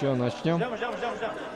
Что, начнем? Ждем, ждем, ждем, ждем.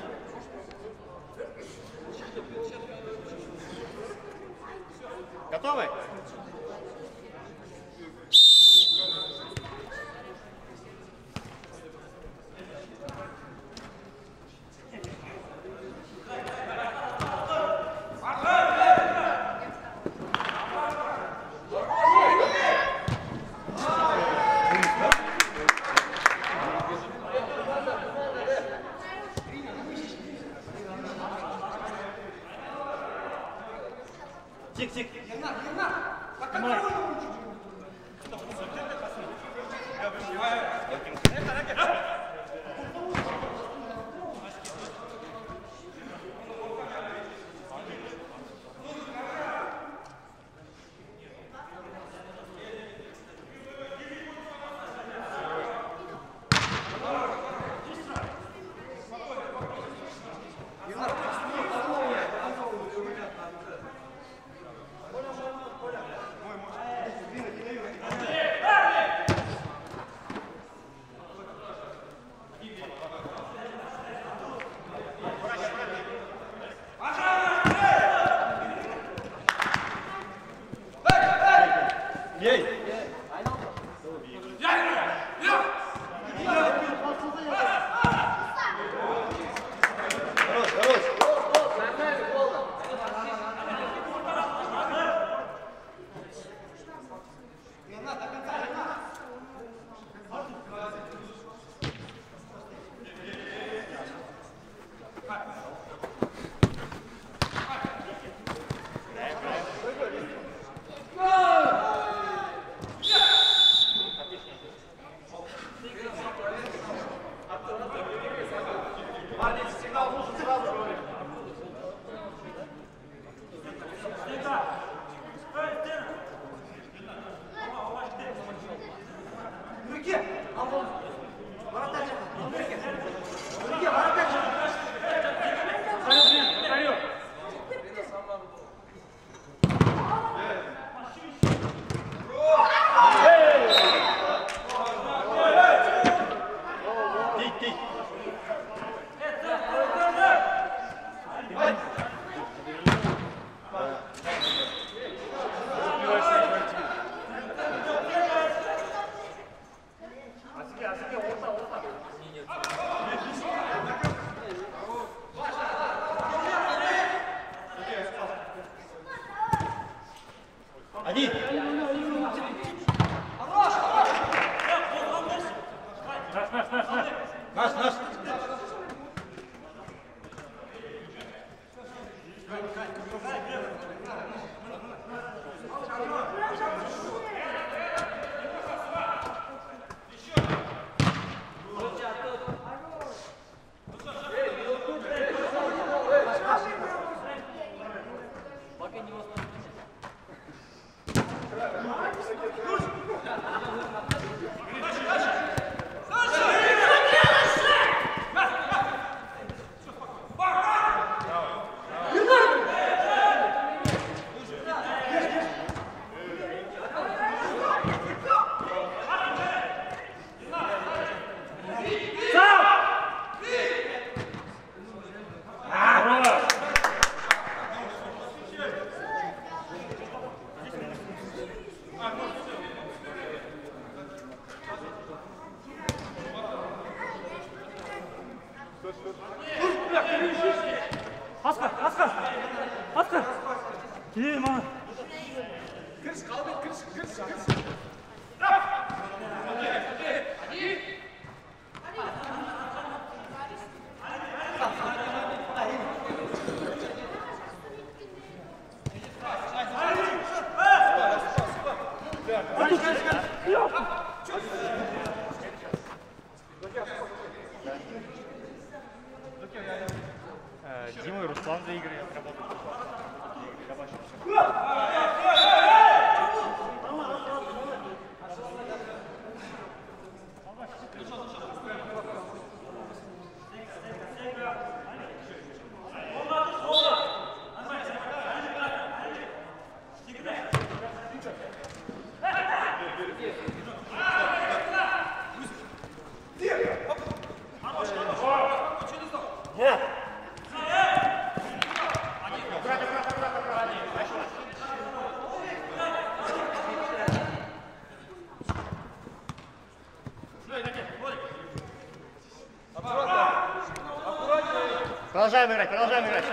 de mi rey.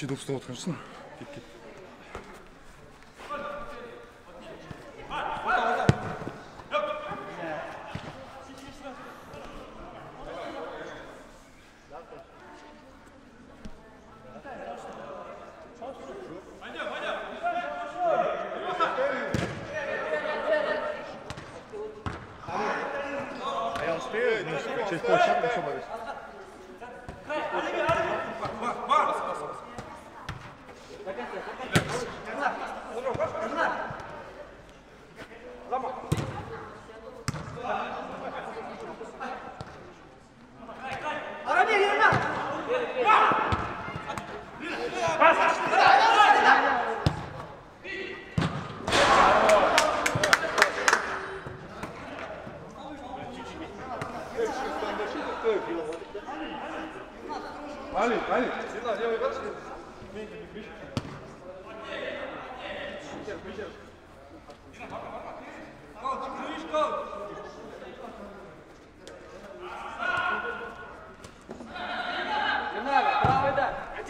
Еще двух стол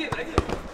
Geht, geht.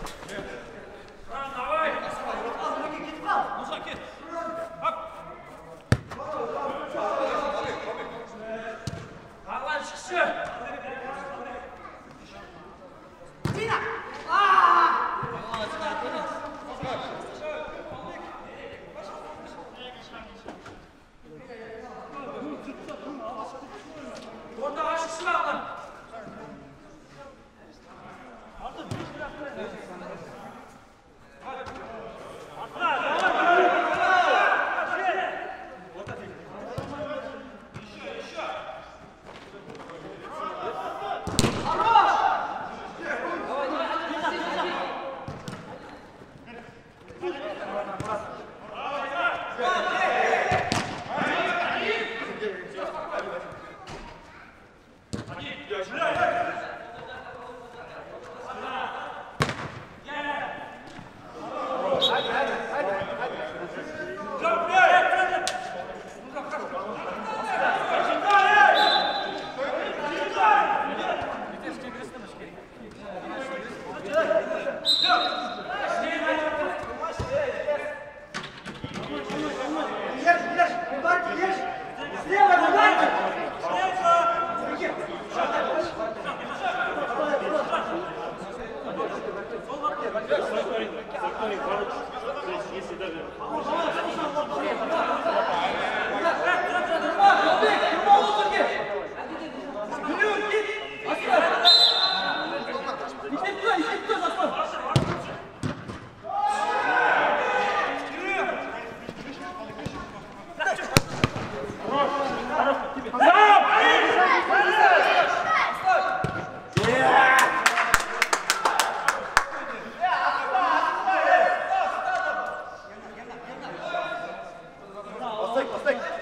Perfect.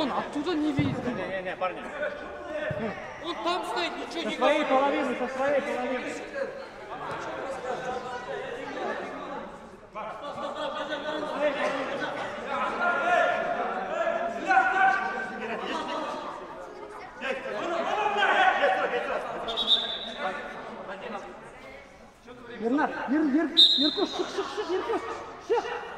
Он оттуда не видит. Не, не, парни. Он там стоит, ничего не Своей говорит. половины, со своей половины. Ернар, ер, ер, Еркош, шық, шық, шық, Еркош, шық.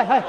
哎い、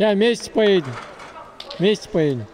Сейчас вместе поедем. Вместе поедем.